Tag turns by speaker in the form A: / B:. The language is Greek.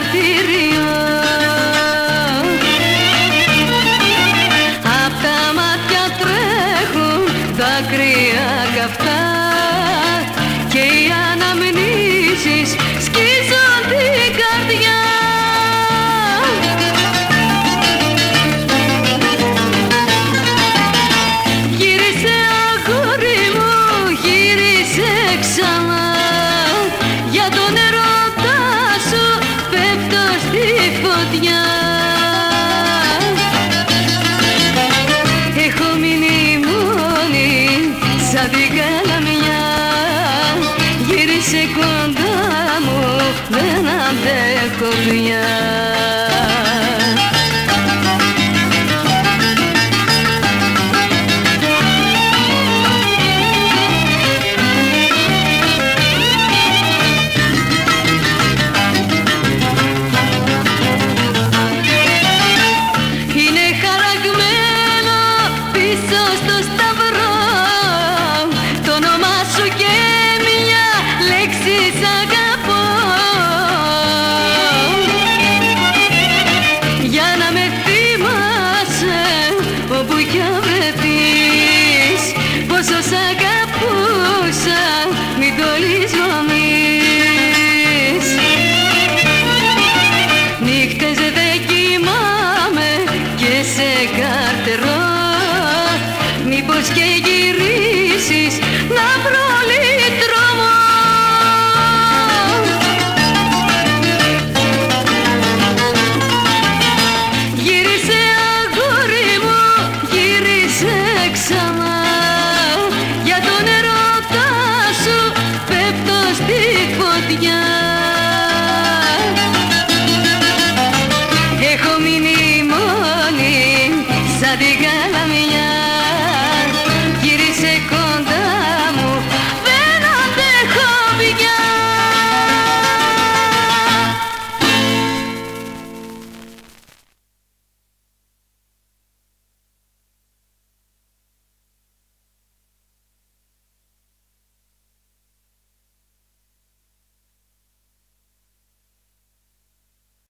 A: μαρτυρία Απ' τα μάτια τρέχουν δάκρυα καυτά και οι αναμνήσεις μια Γύρισε κοντά μου δεν αντέχω πια